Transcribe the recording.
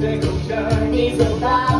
最后的你走吧。